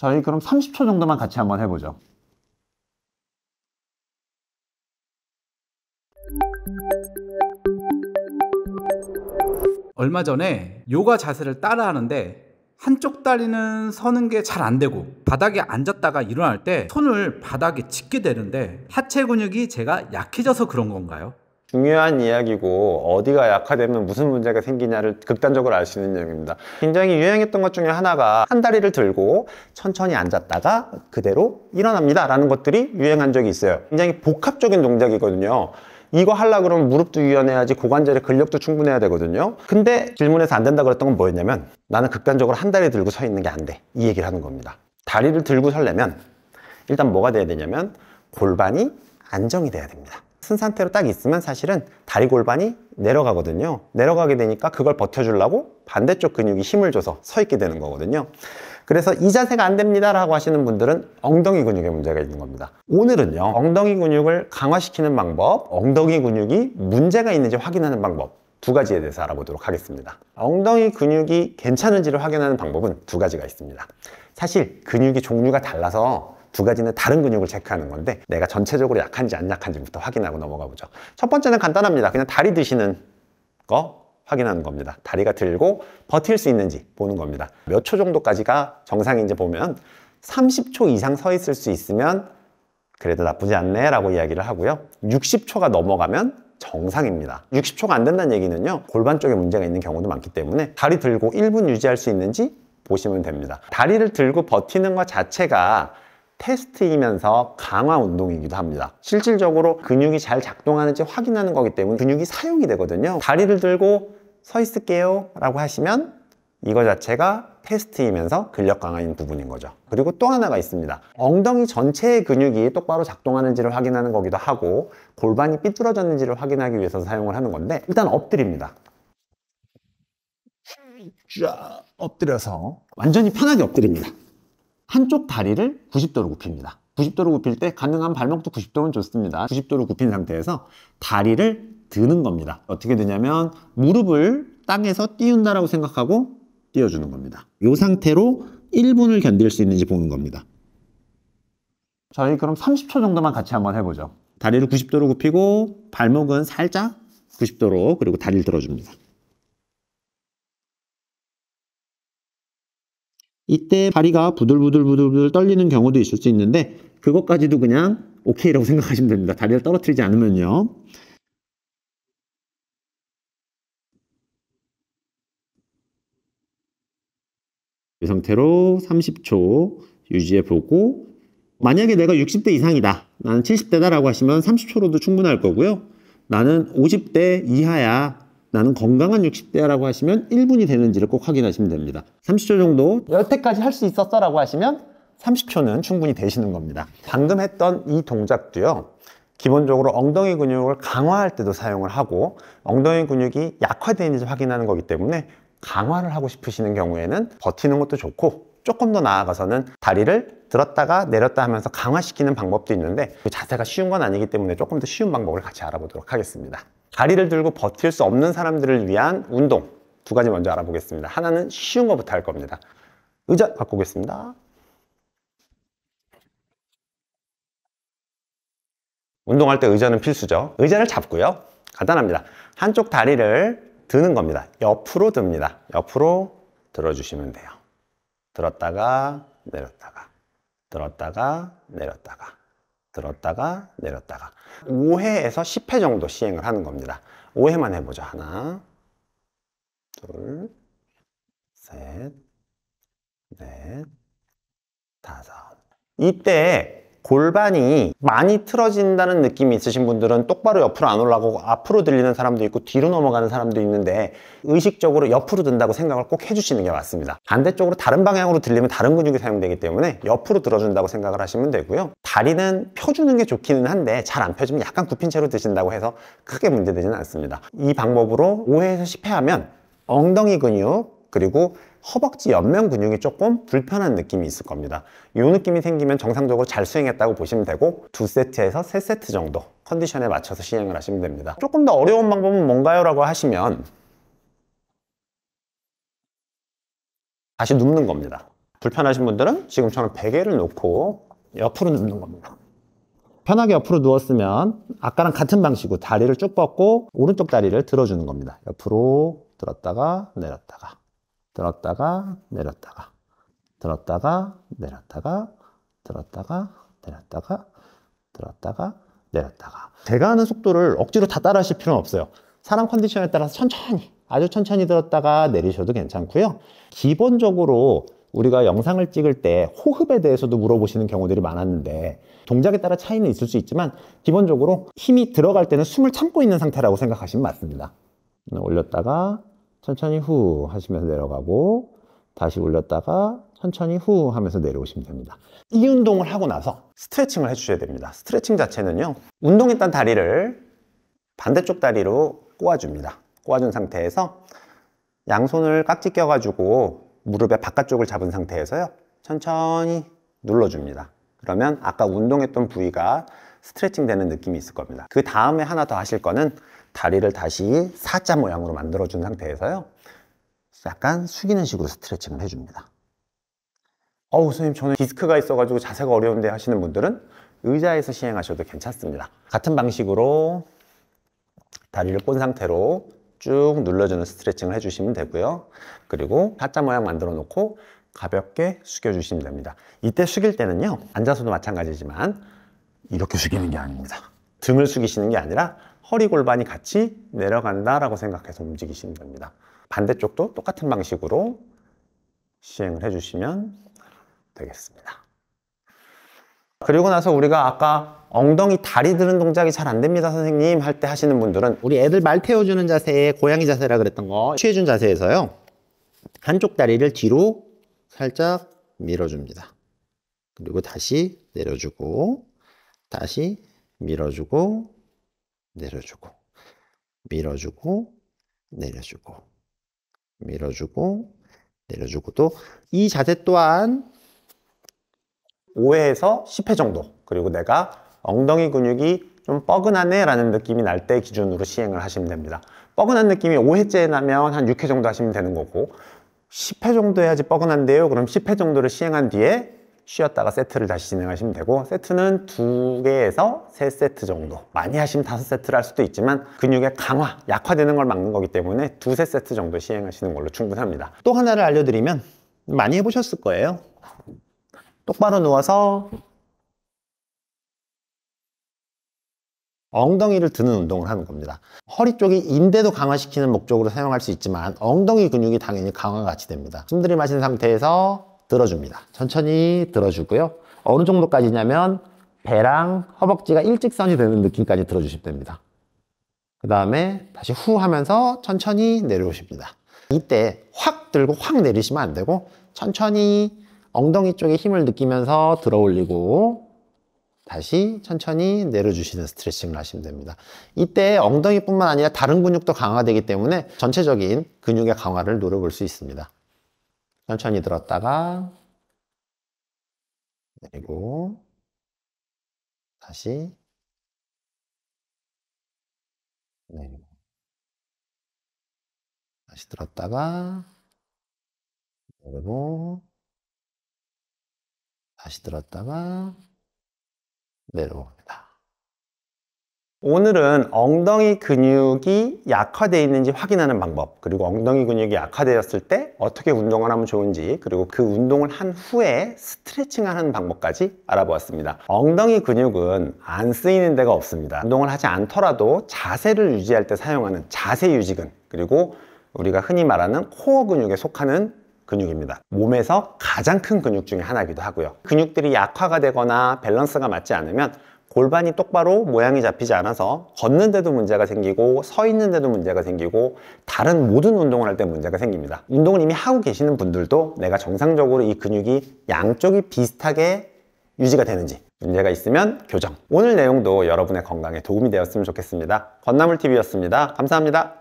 저희 그럼 30초 정도만 같이 한번 해보죠. 얼마 전에 요가 자세를 따라 하는데 한쪽 다리는 서는 게 잘 안 되고 바닥에 앉았다가 일어날 때 손을 바닥에 짚게 되는데 하체 근육이 제가 약해져서 그런 건가요? 중요한 이야기고 어디가 약화되면 무슨 문제가 생기냐를 극단적으로 알 수 있는 내용입니다. 굉장히 유행했던 것 중에 하나가 한 다리를 들고 천천히 앉았다가 그대로 일어납니다 라는 것들이 유행한 적이 있어요. 굉장히 복합적인 동작이거든요. 이거 하려 그러면 무릎도 유연해야지 고관절의 근력도 충분해야 되거든요. 근데 질문에서 안 된다 그랬던 건 뭐였냐면 나는 극단적으로 한 다리 들고 서 있는 게 안 돼. 이 얘기를 하는 겁니다. 다리를 들고 설려면 일단 뭐가 돼야 되냐면 골반이 안정이 돼야 됩니다. 쓴 상태로 딱 있으면 사실은 다리 골반이 내려가거든요. 내려가게 되니까 그걸 버텨주려고 반대쪽 근육이 힘을 줘서 서 있게 되는 거거든요. 그래서 이 자세가 안 됩니다 라고 하시는 분들은 엉덩이 근육에 문제가 있는 겁니다. 오늘은요, 엉덩이 근육을 강화시키는 방법, 엉덩이 근육이 문제가 있는지 확인하는 방법, 두 가지에 대해서 알아보도록 하겠습니다. 엉덩이 근육이 괜찮은지를 확인하는 방법은 두 가지가 있습니다. 사실 근육이 종류가 달라서 두 가지는 다른 근육을 체크하는 건데 내가 전체적으로 약한지 안 약한지부터 확인하고 넘어가 보죠. 첫 번째는 간단합니다. 그냥 다리 드시는 거 확인하는 겁니다. 다리가 들고 버틸 수 있는지 보는 겁니다. 몇 초 정도까지가 정상인지 보면 30초 이상 서 있을 수 있으면 그래도 나쁘지 않네 라고 이야기를 하고요. 60초가 넘어가면 정상입니다. 60초가 안 된다는 얘기는요. 골반 쪽에 문제가 있는 경우도 많기 때문에 다리 들고 1분 유지할 수 있는지 보시면 됩니다. 다리를 들고 버티는 것 자체가 테스트이면서 강화 운동이기도 합니다. 실질적으로 근육이 잘 작동하는지 확인하는 거기 때문에 근육이 사용이 되거든요. 다리를 들고 서 있을게요 라고 하시면 이거 자체가 테스트이면서 근력 강화인 부분인 거죠. 그리고 또 하나가 있습니다. 엉덩이 전체의 근육이 똑바로 작동하는지를 확인하는 거기도 하고 골반이 삐뚤어졌는지를 확인하기 위해서 사용을 하는 건데 일단 엎드립니다. 쫙 엎드려서 완전히 편하게 엎드립니다. 한쪽 다리를 90도로 굽힙니다. 90도로 굽힐 때 가능한 발목도 90도면 좋습니다. 90도로 굽힌 상태에서 다리를 드는 겁니다. 어떻게 되냐면 무릎을 땅에서 띄운다라고 생각하고 띄워주는 겁니다. 이 상태로 1분을 견딜 수 있는지 보는 겁니다. 저희 그럼 30초 정도만 같이 한번 해보죠. 다리를 90도로 굽히고 발목은 살짝 90도로 그리고 다리를 들어줍니다. 이때 다리가 부들부들부들부들 떨리는 경우도 있을 수 있는데 그것까지도 그냥 오케이라고 생각하시면 됩니다. 다리를 떨어뜨리지 않으면요. 이 상태로 30초 유지해 보고 만약에 내가 60대 이상이다 나는 70대다 라고 하시면 30초로도 충분할 거고요 나는 50대 이하야 나는 건강한 60대야 라고 하시면 1분이 되는지를 꼭 확인하시면 됩니다. 30초 정도 여태까지 할 수 있었어 라고 하시면 30초는 충분히 되시는 겁니다. 방금 했던 이 동작도요 기본적으로 엉덩이 근육을 강화할 때도 사용을 하고 엉덩이 근육이 약화되는지 확인하는 거기 때문에 강화를 하고 싶으시는 경우에는 버티는 것도 좋고 조금 더 나아가서는 다리를 들었다가 내렸다 하면서 강화시키는 방법도 있는데 그 자세가 쉬운 건 아니기 때문에 조금 더 쉬운 방법을 같이 알아보도록 하겠습니다 다리를 들고 버틸 수 없는 사람들을 위한 운동. 두 가지 먼저 알아보겠습니다. 하나는 쉬운 것부터 할 겁니다. 의자 갖고 오겠습니다. 운동할 때 의자는 필수죠. 의자를 잡고요. 간단합니다. 한쪽 다리를 드는 겁니다. 옆으로 듭니다. 옆으로 들어주시면 돼요. 들었다가 내렸다가 들었다가 내렸다가 들었다가 내렸다가 5회에서 10회 정도 시행을 하는 겁니다. 5회만 해보죠. 하나 둘 셋, 넷, 다섯 이때 골반이 많이 틀어진다는 느낌이 있으신 분들은 똑바로 옆으로 안 올라가고 앞으로 들리는 사람도 있고 뒤로 넘어가는 사람도 있는데 의식적으로 옆으로 든다고 생각을 꼭 해주시는 게 맞습니다. 반대쪽으로 다른 방향으로 들리면 다른 근육이 사용되기 때문에 옆으로 들어준다고 생각을 하시면 되고요. 다리는 펴주는 게 좋기는 한데 잘 안 펴지면 약간 굽힌 채로 드신다고 해서 크게 문제되지는 않습니다. 이 방법으로 5회에서 10회 하면 엉덩이 근육 그리고 허벅지 옆면 근육이 조금 불편한 느낌이 있을 겁니다 이 느낌이 생기면 정상적으로 잘 수행했다고 보시면 되고 두 세트에서 세 세트 정도 컨디션에 맞춰서 시행을 하시면 됩니다 조금 더 어려운 방법은 뭔가요? 라고 하시면 다시 눕는 겁니다 불편하신 분들은 지금처럼 베개를 놓고 옆으로 눕는 겁니다. 편하게 옆으로 누웠으면 아까랑 같은 방식으로 다리를 쭉 뻗고 오른쪽 다리를 들어주는 겁니다. 옆으로 들었다가 내렸다가 들었다가 내렸다가 들었다가 내렸다가 들었다가 내렸다가 들었다가 내렸다가 제가 하는 속도를 억지로 다 따라 하실 필요는 없어요. 사람 컨디션에 따라서 천천히 아주 천천히 들었다가 내리셔도 괜찮고요. 기본적으로 우리가 영상을 찍을 때 호흡에 대해서도 물어보시는 경우들이 많았는데 동작에 따라 차이는 있을 수 있지만 기본적으로 힘이 들어갈 때는 숨을 참고 있는 상태라고 생각하시면 맞습니다. 올렸다가 천천히 후 하시면서 내려가고 다시 올렸다가 천천히 후 하면서 내려오시면 됩니다. 이 운동을 하고 나서 스트레칭을 해주셔야 됩니다. 스트레칭 자체는요. 운동했던 다리를 반대쪽 다리로 꼬아줍니다. 꼬아준 상태에서 양손을 깍지 껴가지고 무릎의 바깥쪽을 잡은 상태에서요. 천천히 눌러줍니다. 그러면 아까 운동했던 부위가 스트레칭 되는 느낌이 있을 겁니다. 그 다음에 하나 더 하실 거는 다리를 다시 사자 모양으로 만들어준 상태에서요. 약간 숙이는 식으로 스트레칭을 해줍니다. 어우, 선생님, 저는 디스크가 있어가지고 자세가 어려운데 하시는 분들은 의자에서 시행하셔도 괜찮습니다. 같은 방식으로 다리를 꼰 상태로 쭉 눌러주는 스트레칭을 해주시면 되고요. 그리고 사자 모양 만들어 놓고 가볍게 숙여주시면 됩니다. 이때 숙일 때는요, 앉아서도 마찬가지지만 이렇게 숙이는 게 아닙니다. 등을 숙이시는 게 아니라 허리 골반이 같이 내려간다라고 생각해서 움직이시면 됩니다. 반대쪽도 똑같은 방식으로 시행을 해주시면 되겠습니다. 그리고 나서 우리가 아까 엉덩이 다리 드는 동작이 잘 안 됩니다 선생님 할 때 하시는 분들은 우리 애들 말 태워주는 자세 고양이 자세라 그랬던 거 취해준 자세에서요 한쪽 다리를 뒤로 살짝 밀어줍니다 그리고 다시 내려주고 다시 밀어주고 내려주고 밀어주고 내려주고 밀어주고 내려주고. 또 이 자세 또한 5회에서 10회 정도. 그리고 내가 엉덩이 근육이 좀 뻐근하네 라는 느낌이 날 때 기준으로 시행을 하시면 됩니다. 뻐근한 느낌이 5회째 나면 한 6회 정도 하시면 되는 거고 10회 정도 해야지 뻐근한데요. 그럼 10회 정도를 시행한 뒤에 쉬었다가 세트를 다시 진행하시면 되고 세트는 2개에서 3세트 정도 많이 하시면 5세트를 할 수도 있지만 근육의 강화, 약화되는 걸 막는 거기 때문에 두세 세트 정도 시행하시는 걸로 충분합니다 또 하나를 알려드리면 많이 해보셨을 거예요 똑바로 누워서 엉덩이를 드는 운동을 하는 겁니다. 허리 쪽이 인대도 강화시키는 목적으로 사용할 수 있지만 엉덩이 근육이 당연히 강화가 같이 됩니다. 숨 들이 마신 상태에서 들어줍니다. 천천히 들어주고요. 어느 정도까지냐면 배랑 허벅지가 일직선이 되는 느낌까지 들어주시면 됩니다. 그 다음에 다시 후 하면서 천천히 내려오십니다. 이때 확 들고 확 내리시면 안 되고 천천히 엉덩이 쪽에 힘을 느끼면서 들어 올리고 다시 천천히 내려주시는 스트레칭을 하시면 됩니다. 이때 엉덩이뿐만 아니라 다른 근육도 강화되기 때문에 전체적인 근육의 강화를 노려볼 수 있습니다. 천천히 들었다가 내리고 다시 내리고 다시 들었다가 내리고 다시 들었다가 내려옵니다. 오늘은 엉덩이 근육이 약화되어 있는지 확인하는 방법 그리고 엉덩이 근육이 약화되었을 때 어떻게 운동을 하면 좋은지 그리고 그 운동을 한 후에 스트레칭 하는 방법까지 알아보았습니다. 엉덩이 근육은 안 쓰이는 데가 없습니다. 운동을 하지 않더라도 자세를 유지할 때 사용하는 자세 유지근 그리고 우리가 흔히 말하는 코어 근육에 속하는 근육입니다. 몸에서 가장 큰 근육 중에 하나이기도 하고요. 근육들이 약화가 되거나 밸런스가 맞지 않으면 골반이 똑바로 모양이 잡히지 않아서 걷는데도 문제가 생기고 서 있는데도 문제가 생기고 다른 모든 운동을 할 때 문제가 생깁니다. 운동을 이미 하고 계시는 분들도 내가 정상적으로 이 근육이 양쪽이 비슷하게 유지가 되는지 문제가 있으면 교정. 오늘 내용도 여러분의 건강에 도움이 되었으면 좋겠습니다. 건나물TV였습니다. 감사합니다